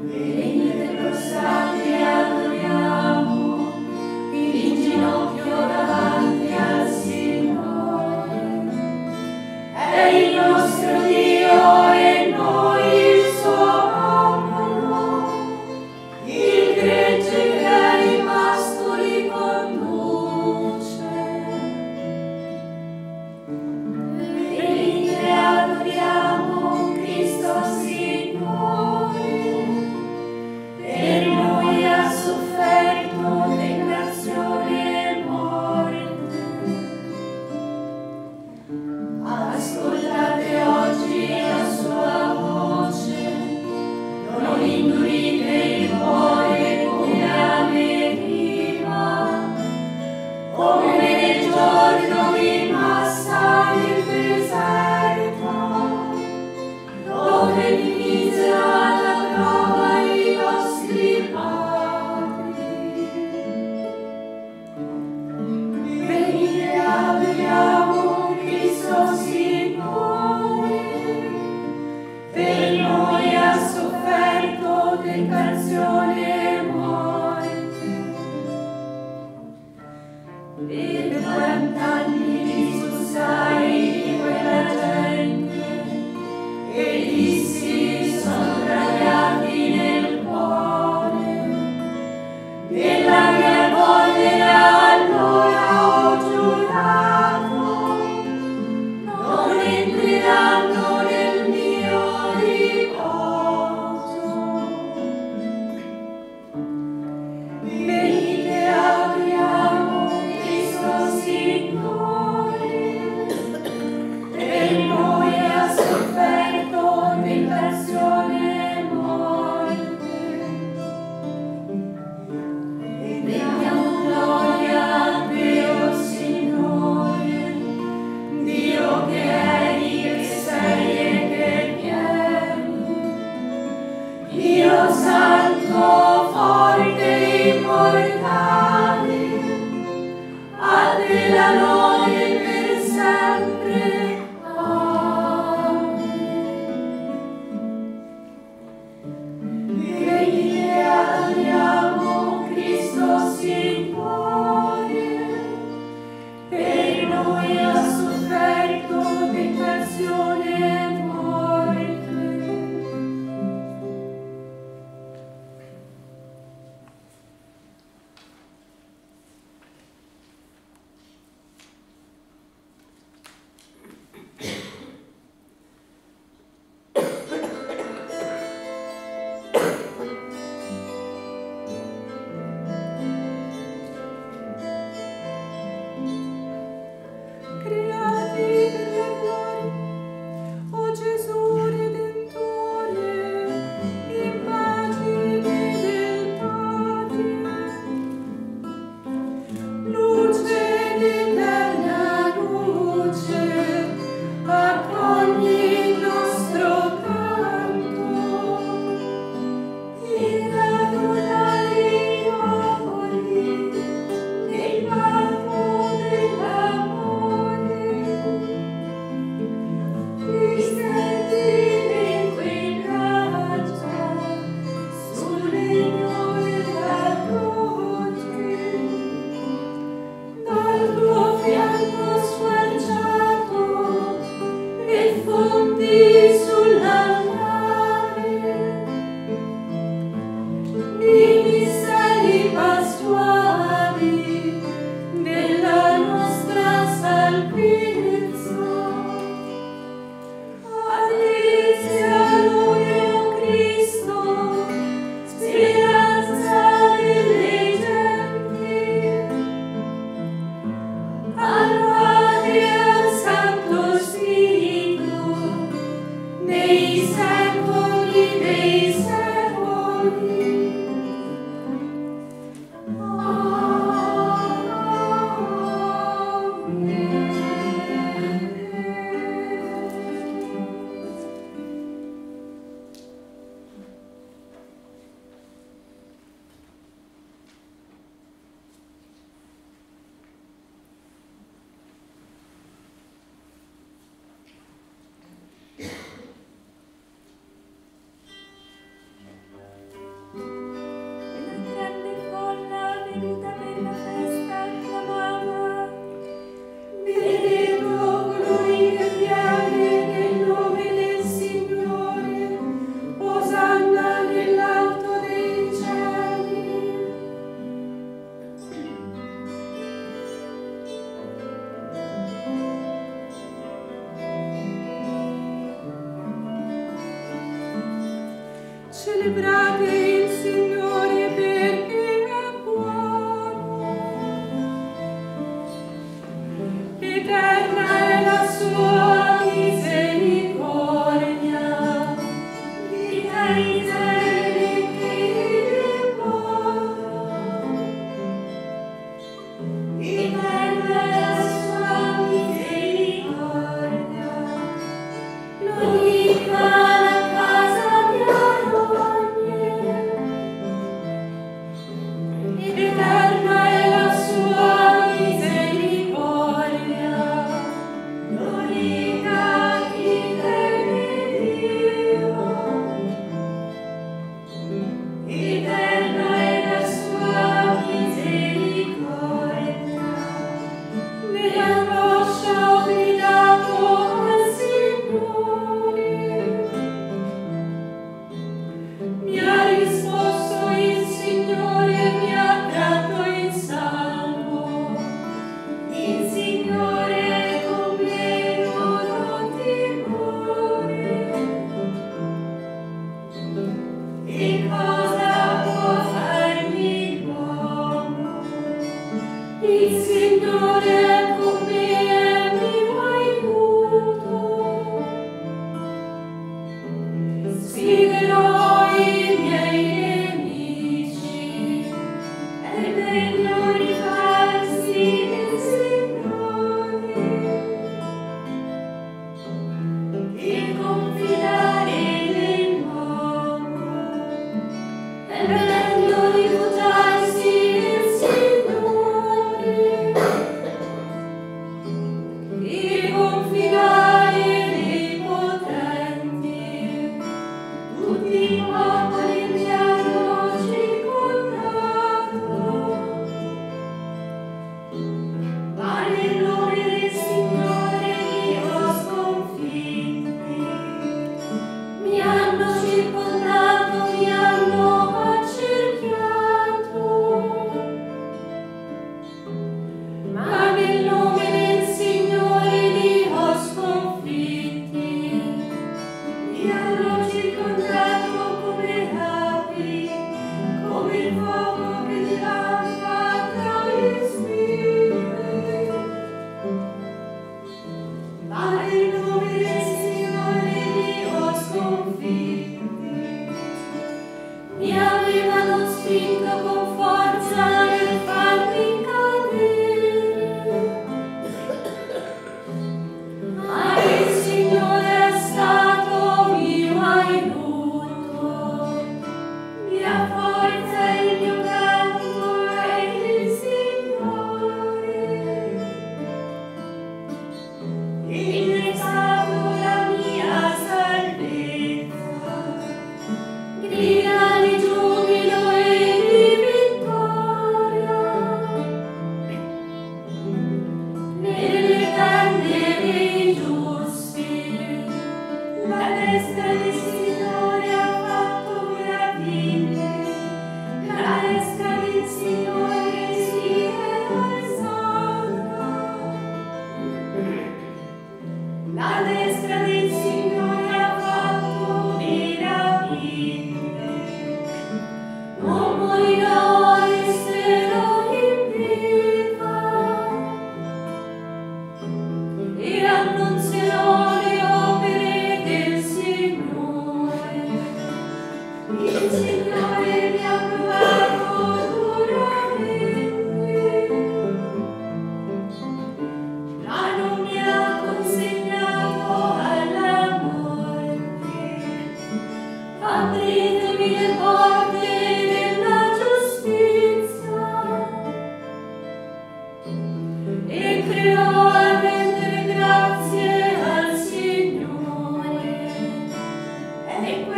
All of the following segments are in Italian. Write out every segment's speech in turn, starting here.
Amen.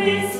always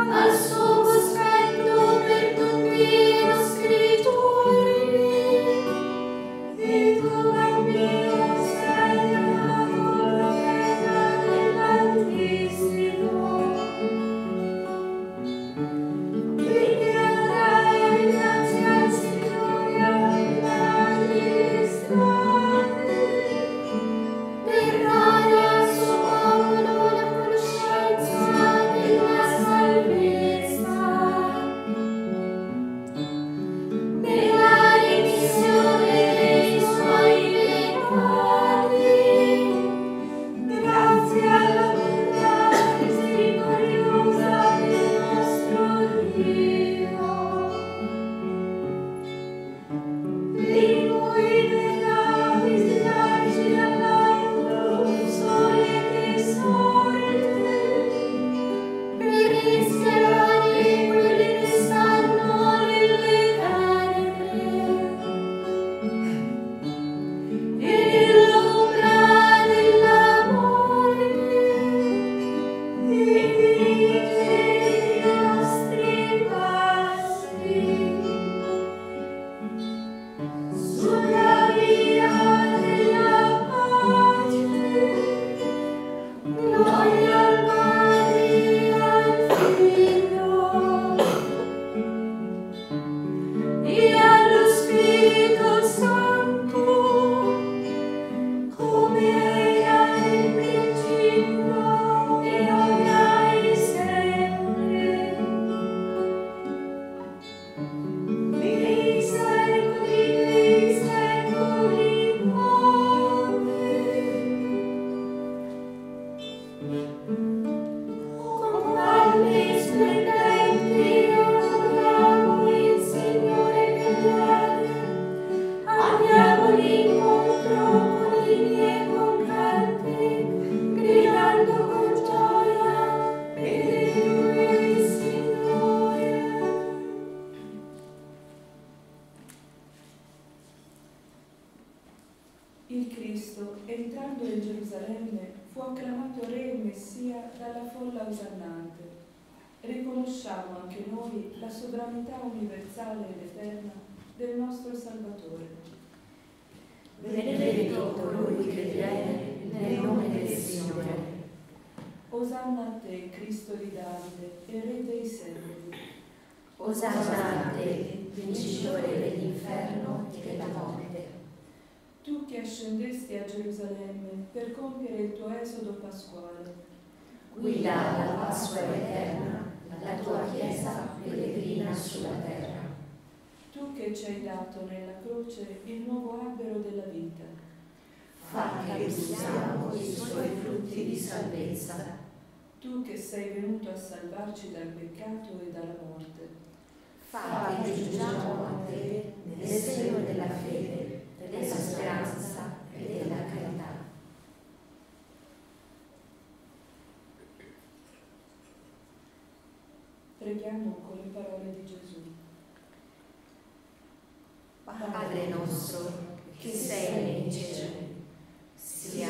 A Guida alla Pasqua eterna la tua Chiesa pellegrina sulla terra. tu che ci hai dato nella croce il nuovo albero della vita, Fa che gustiamo i suoi frutti di salvezza. tu che sei venuto a salvarci dal peccato e dalla morte, Fa che giungiamo a te nel seno della fede, della speranza e della preghiamo con le parole di Gesù. Padre nostro, che sei nei cieli, sia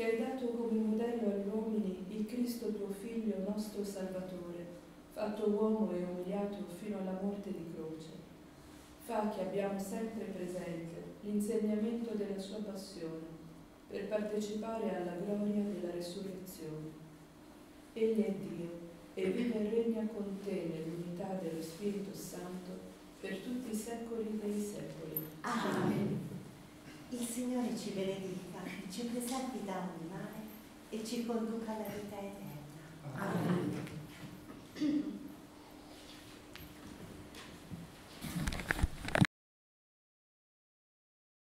che hai dato come modello agli uomini il Cristo tuo Figlio, nostro Salvatore, fatto uomo e umiliato fino alla morte di croce, fa che abbiamo sempre presente l'insegnamento della sua passione per partecipare alla gloria della resurrezione. Egli è Dio e vive e regna con te nell'unità dello Spirito Santo per tutti i secoli dei secoli. Amen. Il Signore ci benedica, Maria ci preservi da ogni male e ci conduca alla vita eterna. Amen. Amen.